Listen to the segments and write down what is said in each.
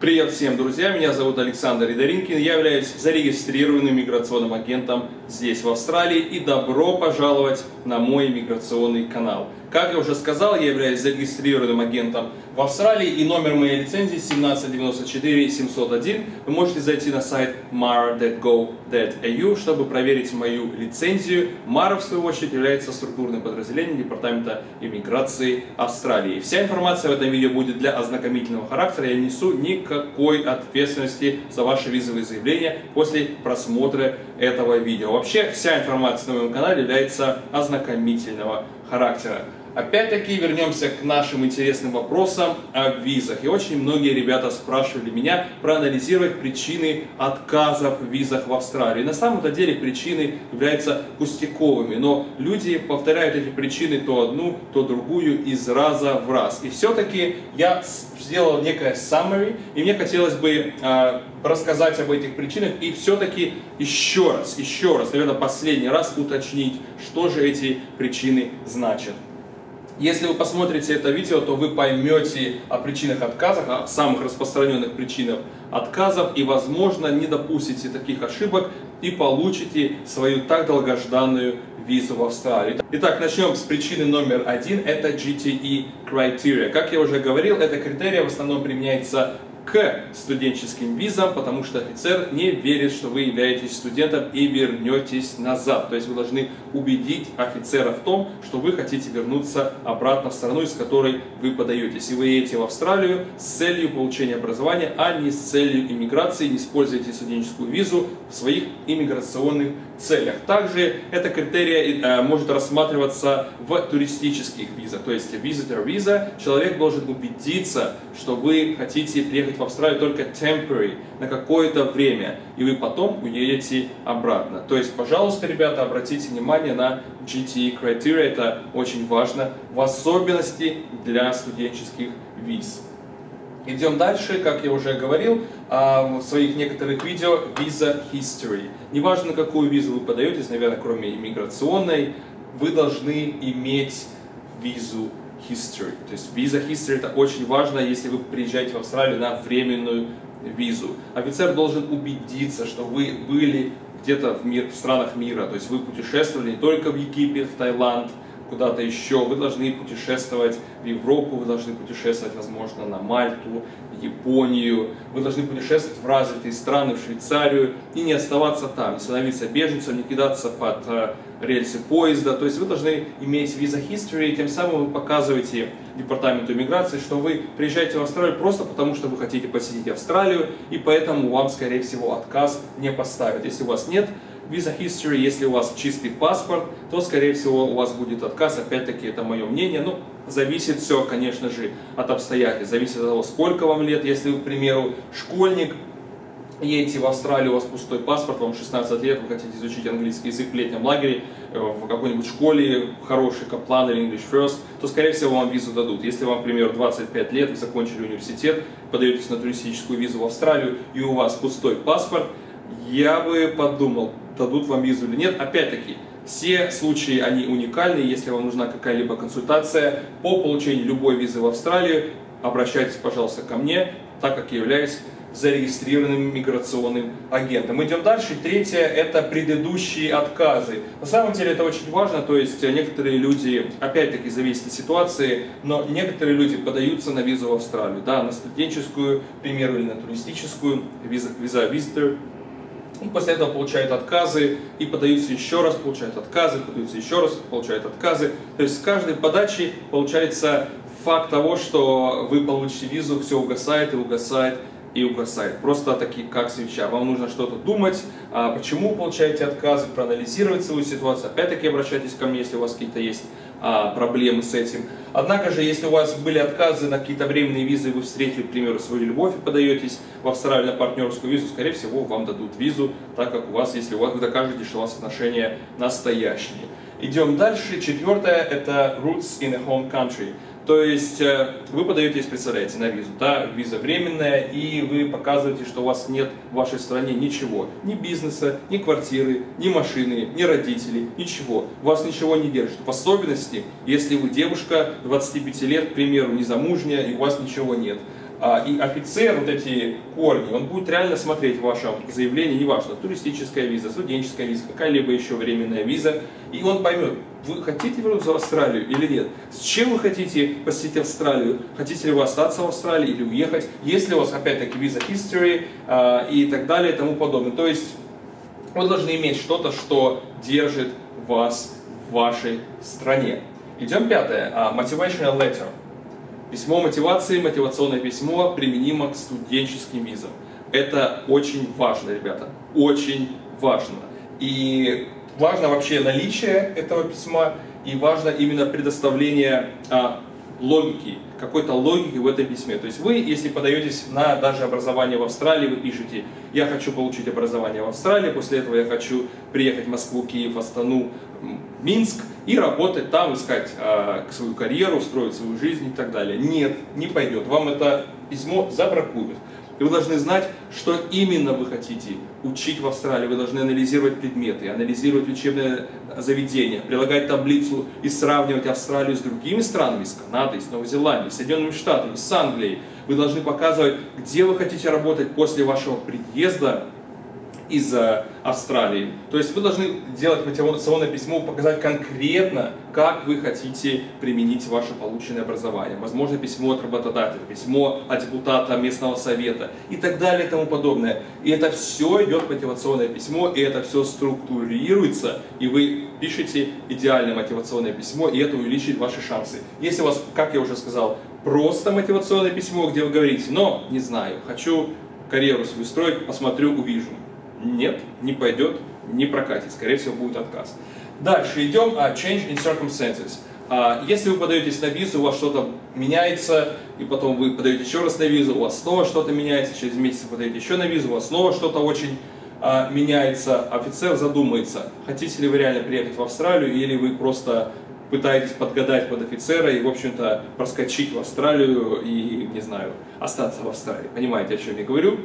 Привет всем, друзья! Меня зовут Александр Идоринкин. Я являюсь зарегистрированным миграционным агентом здесь, в Австралии. И добро пожаловать на мой миграционный канал. Как я уже сказал, я являюсь зарегистрированным агентом в Австралии и номер моей лицензии 1794701. Вы можете зайти на сайт mara.go.au, чтобы проверить мою лицензию. Мара, в свою очередь, является структурным подразделением Департамента иммиграции Австралии. Вся информация в этом видео будет для ознакомительного характера. Я несу никакой ответственности за ваши визовые заявления после просмотра этого видео. Вообще, вся информация на моем канале является ознакомительного характера. Опять-таки вернемся к нашим интересным вопросам о визах. И очень многие ребята спрашивали меня проанализировать причины отказов в визах в Австралии. На самом-то деле причины являются пустяковыми, но люди повторяют эти причины то одну, то другую из раза в раз. И все-таки я сделал некое summary, и мне хотелось бы э, рассказать об этих причинах и все-таки еще раз, еще раз, наверное, последний раз уточнить, что же эти причины значат. Если вы посмотрите это видео, то вы поймете о причинах отказов, о самых распространенных причинах отказов и, возможно, не допустите таких ошибок и получите свою так долгожданную визу в Австралию. Итак, начнем с причины номер один, это GTE Criteria. Как я уже говорил, эта критерия в основном применяется к студенческим визам, потому что офицер не верит, что вы являетесь студентом и вернетесь назад. То есть вы должны убедить офицера в том, что вы хотите вернуться обратно в страну, из которой вы подаетесь. И вы едете в Австралию с целью получения образования, а не с целью иммиграции, не используете студенческую визу в своих иммиграционных целях. Также эта критерия э, может рассматриваться в туристических визах, то есть visitor виза. Человек должен убедиться, что вы хотите приехать в Австралию только temporary, на какое-то время, и вы потом уедете обратно. То есть, пожалуйста, ребята, обратите внимание на GTE criteria, это очень важно, в особенности для студенческих виз. Идем дальше, как я уже говорил в своих некоторых видео, Visa History. Неважно, какую визу вы подаетесь, наверное, кроме иммиграционной, вы должны иметь визу History. То есть Visa History это очень важно, если вы приезжаете в Австралию на временную визу. Офицер должен убедиться, что вы были где-то в, мир, в странах мира, то есть вы путешествовали не только в Египет, в Таиланд, куда-то еще, вы должны путешествовать в Европу, вы должны путешествовать, возможно, на Мальту, Японию, вы должны путешествовать в развитые страны, в Швейцарию и не оставаться там, не становиться беженцем, не кидаться под э, рельсы поезда. То есть вы должны иметь виза history, и тем самым вы показываете департаменту иммиграции, что вы приезжаете в Австралию просто потому, что вы хотите посетить Австралию, и поэтому вам, скорее всего, отказ не поставят. Если у вас нет Visa History, если у вас чистый паспорт, то, скорее всего, у вас будет отказ. Опять-таки, это мое мнение. Ну, зависит все, конечно же, от обстоятельств. Зависит от того, сколько вам лет. Если вы, к примеру, школьник, едете в Австралию, у вас пустой паспорт, вам 16 лет, вы хотите изучить английский язык в летнем лагере, э, в какой-нибудь школе, хороший Каплан или English First, то, скорее всего, вам визу дадут. Если вам, к примеру, 25 лет, вы закончили университет, подаетесь на туристическую визу в Австралию, и у вас пустой паспорт, я бы подумал, дадут вам визу или нет. Опять-таки, все случаи, они уникальны. Если вам нужна какая-либо консультация по получению любой визы в Австралию, обращайтесь, пожалуйста, ко мне, так как я являюсь зарегистрированным миграционным агентом. Идем дальше. Третье – это предыдущие отказы. На самом деле это очень важно, то есть некоторые люди, опять-таки зависит от ситуации, но некоторые люди подаются на визу в Австралию, да, на студенческую, к примеру, или на туристическую, виза, виза visitor, и после этого получают отказы, и подаются еще раз, получают отказы, подаются еще раз, получают отказы. То есть с каждой подачи получается факт того, что вы получите визу, все угасает и угасает и угасает. Просто такие, как свеча. Вам нужно что-то думать, а почему получаете отказы, проанализировать свою ситуацию. Опять-таки обращайтесь ко мне, если у вас какие-то есть а, проблемы с этим. Однако же, если у вас были отказы на какие-то временные визы, вы встретили, к примеру, свою любовь и подаетесь в Австралию на партнерскую визу, скорее всего, вам дадут визу, так как у вас, если у вас, вы докажете, что у вас отношения настоящие. Идем дальше. Четвертое – это roots in a home country. То есть э, вы подаетесь, представляете, на визу, да, виза временная, и вы показываете, что у вас нет в вашей стране ничего, ни бизнеса, ни квартиры, ни машины, ни родителей, ничего. Вас ничего не держит. В особенности, если вы девушка 25 лет, к примеру, незамужняя, и у вас ничего нет. а, и офицер, вот эти корни, он будет реально смотреть в вашем заявлении, неважно, туристическая виза, студенческая виза, какая-либо еще временная виза, и он поймет, вы хотите вернуться в Австралию или нет, с чем вы хотите посетить Австралию, хотите ли вы остаться в Австралии или уехать, если у вас опять-таки виза history а, и так далее и тому подобное. То есть вы должны иметь что-то, что держит вас в вашей стране. Идем пятое. Uh, motivational letter. Письмо мотивации, мотивационное письмо применимо к студенческим визам. Это очень важно, ребята, очень важно. И важно вообще наличие этого письма, и важно именно предоставление а, логики, какой-то логики в этом письме. То есть вы, если подаетесь на даже образование в Австралии, вы пишете, я хочу получить образование в Австралии, после этого я хочу приехать в Москву, Киев, Астану, Минск и работать там, искать э, свою карьеру, строить свою жизнь и так далее. Нет, не пойдет. Вам это письмо забракуют. И вы должны знать, что именно вы хотите учить в Австралии. Вы должны анализировать предметы, анализировать учебное заведение, прилагать таблицу и сравнивать Австралию с другими странами, с Канадой, с Новой Зеландией, с Соединенными Штатами, с Англией. Вы должны показывать, где вы хотите работать после вашего приезда из Австралии. То есть вы должны делать мотивационное письмо, показать конкретно, как вы хотите применить ваше полученное образование. Возможно, письмо от работодателя, письмо от депутата местного совета и так далее и тому подобное. И это все идет мотивационное письмо, и это все структурируется, и вы пишете идеальное мотивационное письмо, и это увеличит ваши шансы. Если у вас, как я уже сказал, просто мотивационное письмо, где вы говорите, но не знаю, хочу карьеру свою строить, посмотрю, увижу нет, не пойдет, не прокатит, скорее всего будет отказ. Дальше идем, uh, change in circumstances. Uh, если вы подаетесь на визу, у вас что-то меняется, и потом вы подаете еще раз на визу, у вас снова что-то меняется, через месяц вы подаете еще на визу, у вас снова что-то очень uh, меняется, офицер задумается, хотите ли вы реально приехать в Австралию, или вы просто пытаетесь подгадать под офицера и, в общем-то, проскочить в Австралию и, не знаю, остаться в Австралии. Понимаете, о чем я говорю?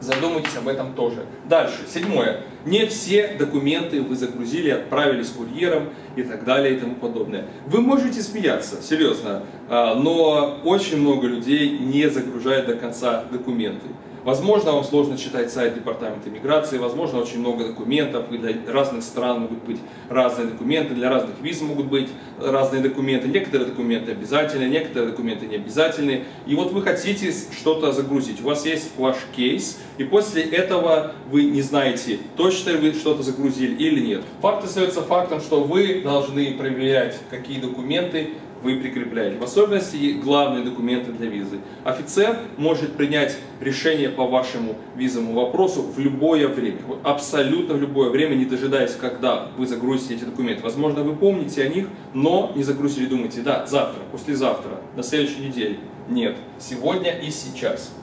Задумайтесь об этом тоже. Дальше, седьмое. Не все документы вы загрузили, отправили с курьером и так далее и тому подобное. Вы можете смеяться, серьезно, а, но очень много людей не загружают до конца документы. Возможно, вам сложно читать сайт Департамента иммиграции, возможно, очень много документов, и для разных стран могут быть разные документы, для разных виз могут быть разные документы. Некоторые документы обязательны, некоторые документы не обязательны. И вот вы хотите что-то загрузить, у вас есть ваш кейс, и после этого вы не знаете, точно ли вы что-то загрузили или нет. Факт остается фактом, что вы должны проверять, какие документы вы прикрепляете. В особенности главные документы для визы. Офицер может принять решение по вашему визовому вопросу в любое время. Абсолютно в любое время, не дожидаясь, когда вы загрузите эти документы. Возможно, вы помните о них, но не загрузили, думаете, да, завтра, послезавтра, на следующей неделе. Нет, сегодня и сейчас.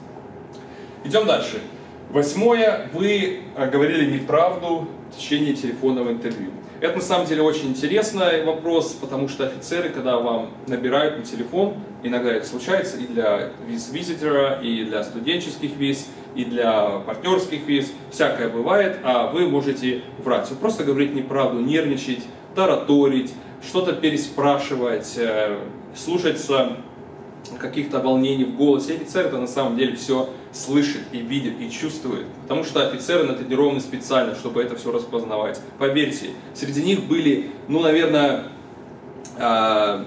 Идем дальше. Восьмое, вы э, говорили неправду в течение телефонного интервью. Это на самом деле очень интересный вопрос, потому что офицеры, когда вам набирают на телефон, иногда это случается и для виз-визитера, и для студенческих виз, и для партнерских виз, всякое бывает, а вы можете врать. Вы просто говорить неправду, нервничать, тараторить, что-то переспрашивать, э, слушаться каких-то волнений в голосе. Офицер это на самом деле все слышит и видит и чувствует. Потому что офицеры натренированы специально, чтобы это все распознавать. Поверьте, среди них были, ну, наверное, а,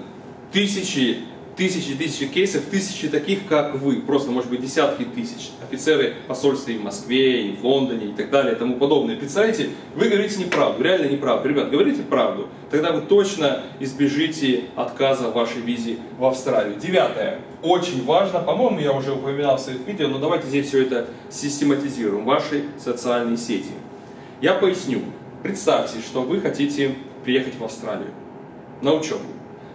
тысячи тысячи тысячи кейсов, тысячи таких, как вы, просто, может быть, десятки тысяч. Офицеры посольства и в Москве, и в Лондоне, и так далее, и тому подобное. Представляете, вы говорите неправду, реально неправду. Ребят, говорите правду, тогда вы точно избежите отказа в вашей визе в Австралию. Девятое. Очень важно, по-моему, я уже упоминал в своих видео, но давайте здесь все это систематизируем. Ваши социальные сети. Я поясню. Представьте, что вы хотите приехать в Австралию на учебу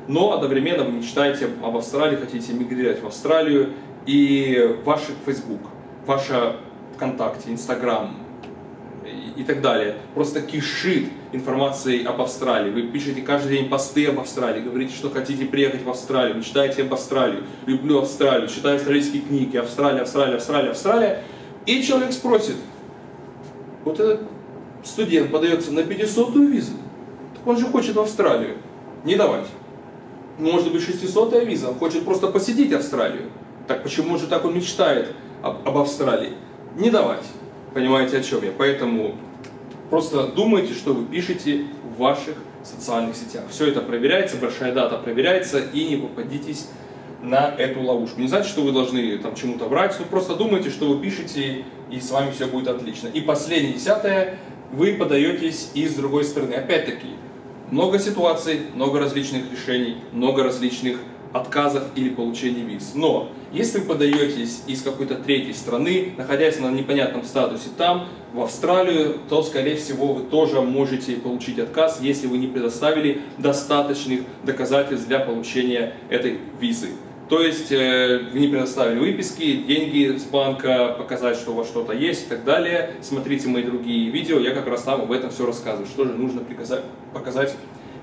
но одновременно вы мечтаете об Австралии, хотите мигрировать в Австралию, и ваш Facebook, ваша ВКонтакте, Инстаграм и, так далее просто кишит информацией об Австралии. Вы пишете каждый день посты об Австралии, говорите, что хотите приехать в Австралию, мечтаете об Австралии, люблю Австралию, читаю австралийские книги, Австралия, Австралия, Австралия, Австралия. И человек спросит, вот этот студент подается на 500 визу, так он же хочет в Австралию. Не давать может быть 600 виза, он хочет просто посетить Австралию. Так почему же так он мечтает об, об Австралии? Не давать. Понимаете, о чем я? Поэтому просто думайте, что вы пишете в ваших социальных сетях. Все это проверяется, большая дата проверяется, и не попадитесь на эту ловушку. Не значит, что вы должны там чему-то врать, но просто думайте, что вы пишете, и с вами все будет отлично. И последнее, десятое, вы подаетесь и с другой стороны. Опять-таки, много ситуаций, много различных решений, много различных отказов или получения виз. Но если вы подаетесь из какой-то третьей страны, находясь на непонятном статусе там, в Австралию, то, скорее всего, вы тоже можете получить отказ, если вы не предоставили достаточных доказательств для получения этой визы. То есть э, вы не предоставили выписки, деньги с банка, показать, что у вас что-то есть и так далее. Смотрите мои другие видео, я как раз там об этом все рассказываю, что же нужно показать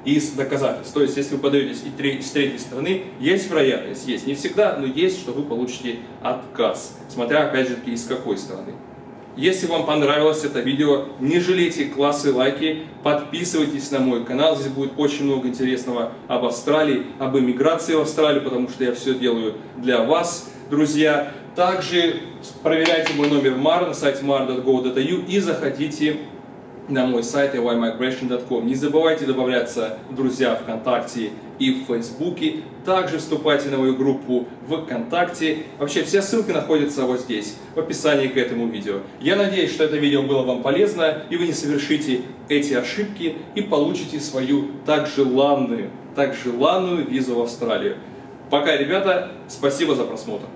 из доказательств. То есть, если вы подаетесь из третьей страны, есть вероятность, есть не всегда, но есть, что вы получите отказ, смотря опять же из какой страны. Если вам понравилось это видео, не жалейте классы лайки, подписывайтесь на мой канал, здесь будет очень много интересного об Австралии, об эмиграции в Австралию, потому что я все делаю для вас, друзья. Также проверяйте мой номер MAR на сайте mar.go.au и заходите на мой сайт whymigration.com. Не забывайте добавляться друзья ВКонтакте и в Фейсбуке. Также вступайте на мою группу ВКонтакте. Вообще все ссылки находятся вот здесь, в описании к этому видео. Я надеюсь, что это видео было вам полезно, и вы не совершите эти ошибки и получите свою так желанную, так желанную визу в Австралию. Пока, ребята, спасибо за просмотр.